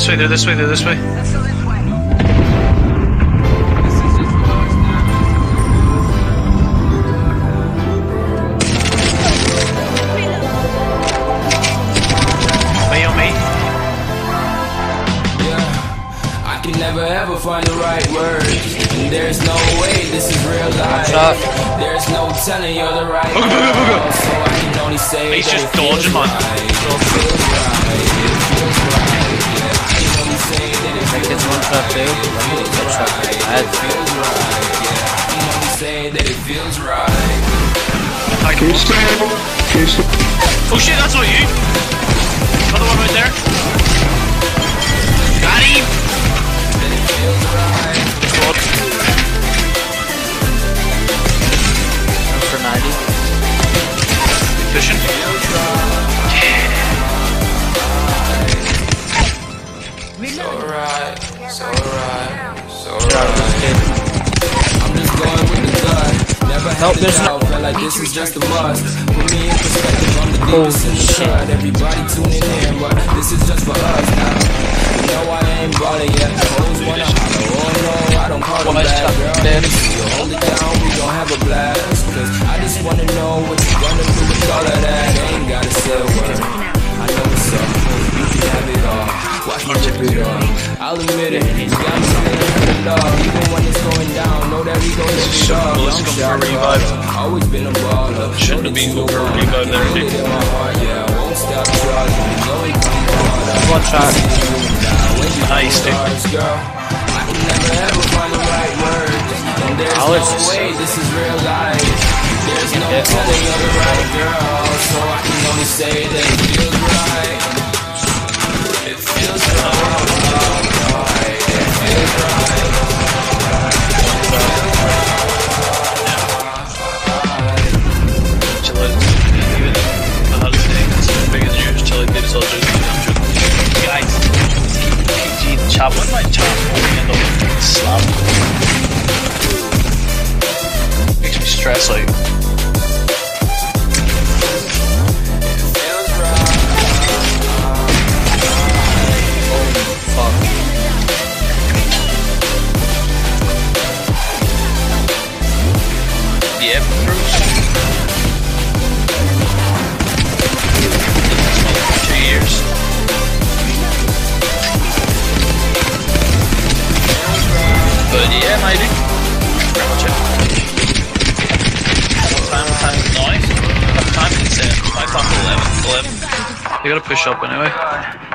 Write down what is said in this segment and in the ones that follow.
this way, they're this way, they're this way. Me on me. Yeah, I can never ever find the right words. And there's no way this is real life. There's no telling you're the right Booga, booga, booga. So I can only say He's just dodging, man. right. It that it That kid's one shot too. Let me get shot in the head. feels right. Yeah, I can only say that it feels right. I can Oh shit, that's not you! Another one right there. One shot. Nice, dude. Stars. I can never ever find the right words. And there's Alex is way this is real life. There's no Yeah. telling you're the right girl. So I can only say that it feels right. It feels right. It feels right. My chat only end up slam? Makes me stress out. Push up anyway.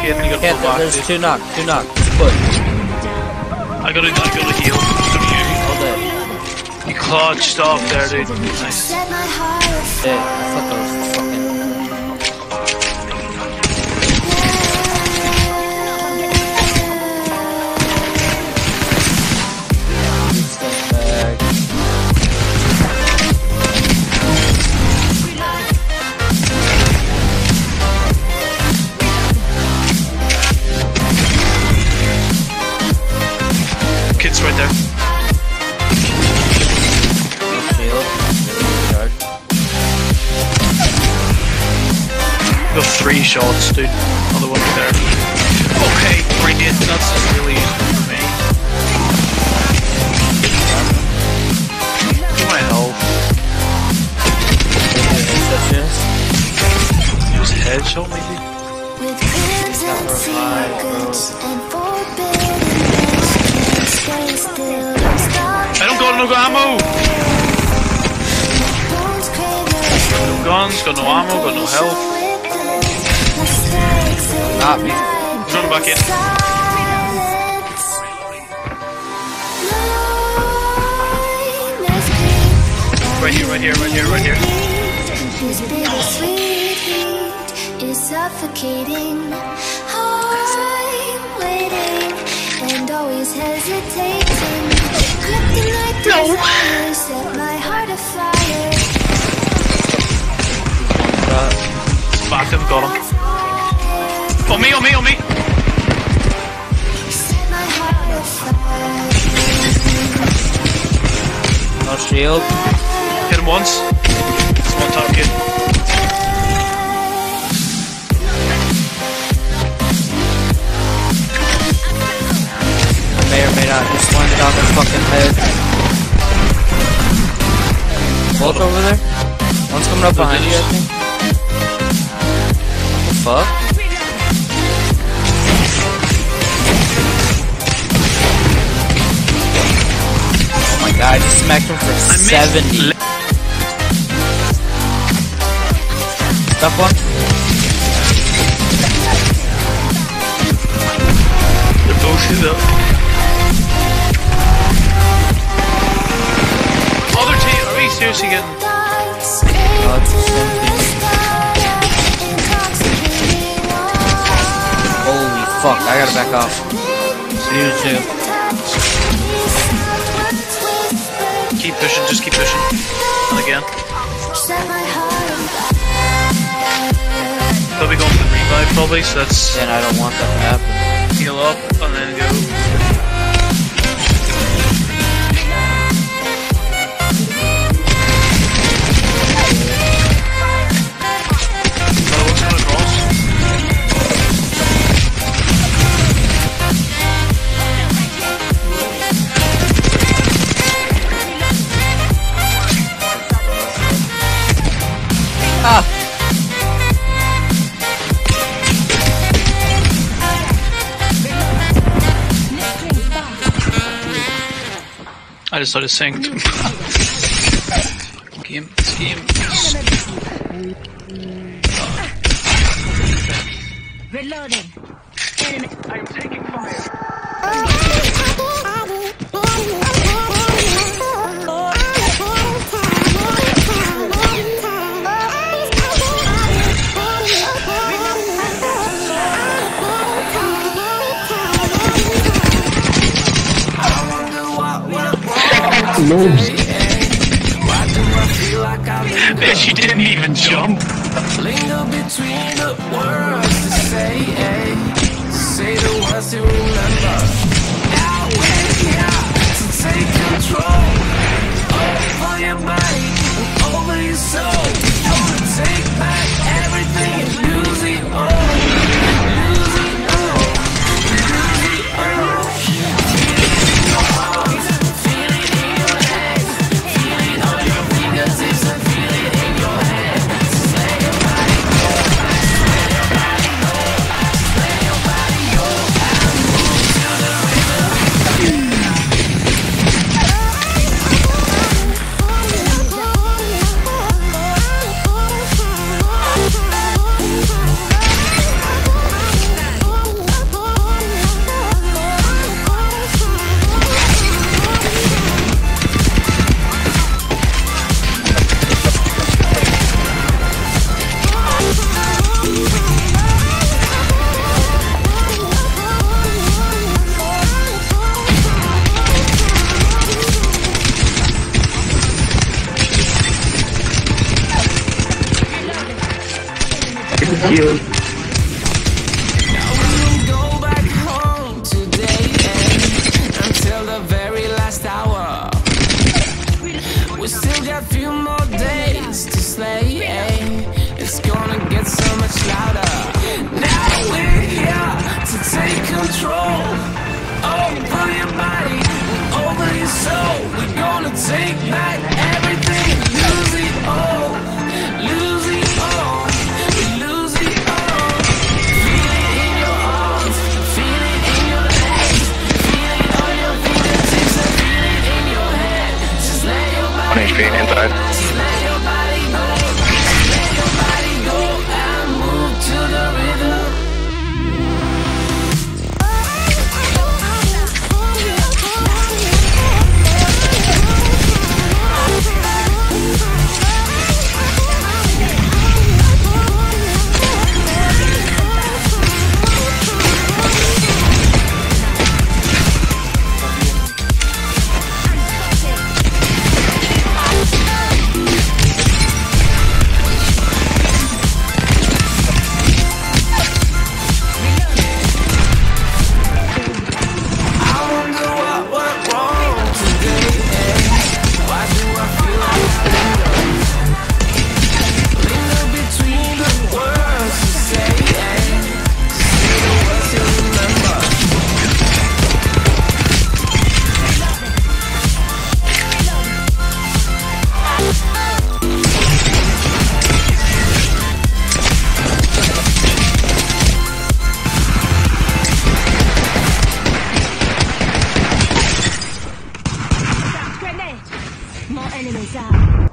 Kid, you gotta Can't, there's two knock, two knock. Foot. I gotta, I gotta heal. All dead. You clutched off there, dude. Nice. Set my heart Dead. afire. I thought that was It was a maybe? With crimson secrets and forbidden can't still. I don't got no ammo! Bones No guns, got no ammo, got no health. Not me. He's running back in. Right here, right here, right here, right here. Suffocating. I'm waiting and always hesitating. Kryptonite desire set my heart afire. Smack him, got him. Fire, On me, on me, on me! set my heart afire. No shield. Hit him once. It's one target. May or may not just landed on their fucking head. Both over there? One's coming up behind you, I think. The fuck? Oh my god, I just smacked him for 70. Stuff one? Both up. Seriously getting... It's the same thing. Holy fuck, I gotta back off. You too. Keep pushing, just keep pushing. And again. They'll be going for the revive probably, so that's And I don't want that to happen. heal up and then go. I just started synced. game, this game. Reloading. Enemy. I'm taking fire. Man, she didn't even jump. Linger between the words to say, eh? Say the words remember. Now we're here to take control over your and over your soul. Your More enemies out.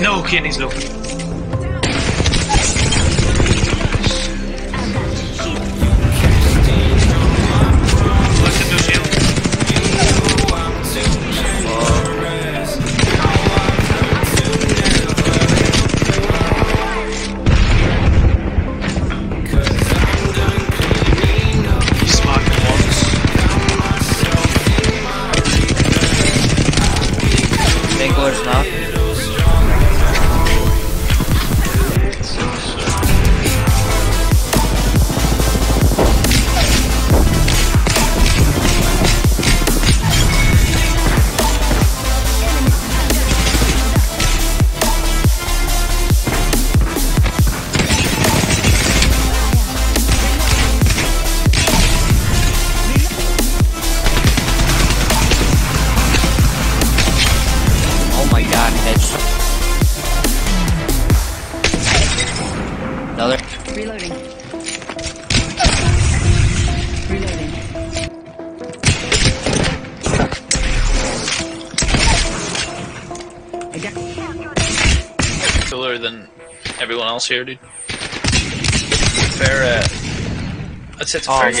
No, Kenny's looking. else here, dude. Fair, uh, that's it. Oh, fair